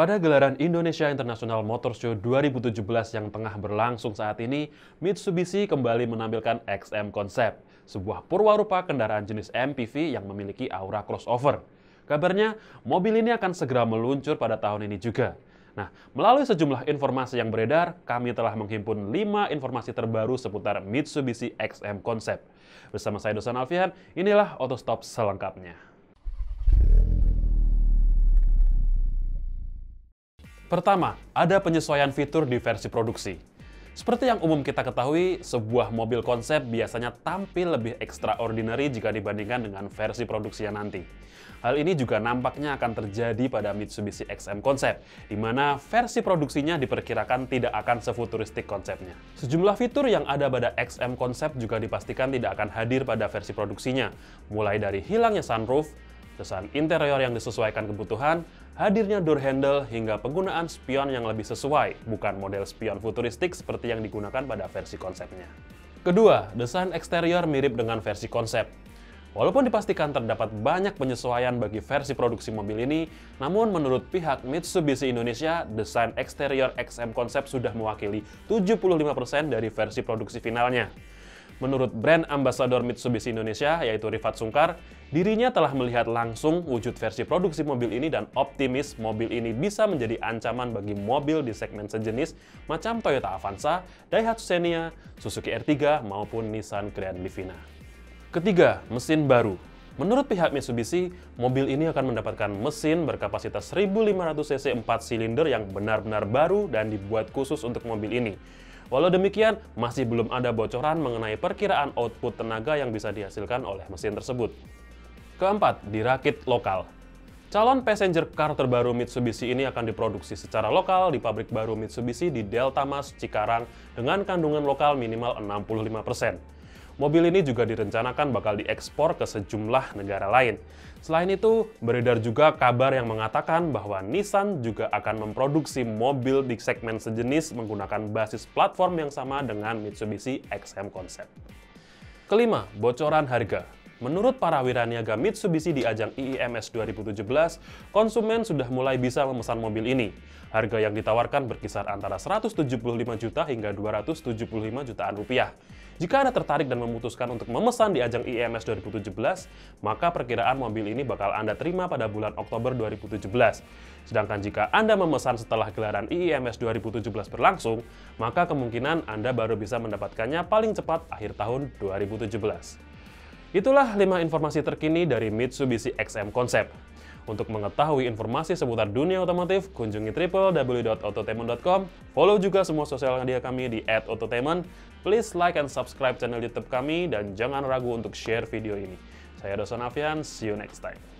Pada gelaran Indonesia International Motor Show 2017 yang tengah berlangsung saat ini, Mitsubishi kembali menampilkan XM Concept, sebuah purwarupa kendaraan jenis MPV yang memiliki aura crossover. Kabarnya, mobil ini akan segera meluncur pada tahun ini juga. Nah, melalui sejumlah informasi yang beredar, kami telah menghimpun 5 informasi terbaru seputar Mitsubishi XM Concept. Bersama saya Dosan Alfian, inilah Otostop selengkapnya. Pertama, ada penyesuaian fitur di versi produksi. Seperti yang umum kita ketahui, sebuah mobil konsep biasanya tampil lebih extraordinary jika dibandingkan dengan versi produksinya nanti. Hal ini juga nampaknya akan terjadi pada Mitsubishi XM Concept, di mana versi produksinya diperkirakan tidak akan sefuturistik konsepnya. Sejumlah fitur yang ada pada XM Concept juga dipastikan tidak akan hadir pada versi produksinya, mulai dari hilangnya sunroof, desain interior yang disesuaikan kebutuhan, hadirnya door handle, hingga penggunaan spion yang lebih sesuai, bukan model spion futuristik seperti yang digunakan pada versi konsepnya. Kedua, desain eksterior mirip dengan versi konsep. Walaupun dipastikan terdapat banyak penyesuaian bagi versi produksi mobil ini, namun menurut pihak Mitsubishi Indonesia, desain eksterior XM Concept sudah mewakili 75% dari versi produksi finalnya. Menurut brand ambasador Mitsubishi Indonesia, yaitu Rifat Sungkar, dirinya telah melihat langsung wujud versi produksi mobil ini dan optimis mobil ini bisa menjadi ancaman bagi mobil di segmen sejenis macam Toyota Avanza, Daihatsu Xenia, Suzuki R3, maupun Nissan Grand Livina. Ketiga, mesin baru. Menurut pihak Mitsubishi, mobil ini akan mendapatkan mesin berkapasitas 1500 cc 4 silinder yang benar-benar baru dan dibuat khusus untuk mobil ini. Walau demikian, masih belum ada bocoran mengenai perkiraan output tenaga yang bisa dihasilkan oleh mesin tersebut. Keempat, dirakit lokal. Calon passenger car terbaru Mitsubishi ini akan diproduksi secara lokal di pabrik baru Mitsubishi di Delta Mas, Cikarang dengan kandungan lokal minimal 65%. Mobil ini juga direncanakan bakal diekspor ke sejumlah negara lain. Selain itu, beredar juga kabar yang mengatakan bahwa Nissan juga akan memproduksi mobil di segmen sejenis menggunakan basis platform yang sama dengan Mitsubishi XM Concept. Kelima, bocoran harga. Menurut para wiraniaga Mitsubishi di ajang IIMS 2017, konsumen sudah mulai bisa memesan mobil ini. Harga yang ditawarkan berkisar antara 175 juta hingga 275 jutaan rupiah. Jika Anda tertarik dan memutuskan untuk memesan di ajang IEMS 2017, maka perkiraan mobil ini bakal Anda terima pada bulan Oktober 2017. Sedangkan jika Anda memesan setelah gelaran IEMS 2017 berlangsung, maka kemungkinan Anda baru bisa mendapatkannya paling cepat akhir tahun 2017. Itulah 5 informasi terkini dari Mitsubishi XM Concept. Untuk mengetahui informasi seputar dunia otomotif, kunjungi www.autotainment.com, follow juga semua sosial media kami di @autotainment, please like and subscribe channel YouTube kami, dan jangan ragu untuk share video ini. Saya Doson Avian, see you next time.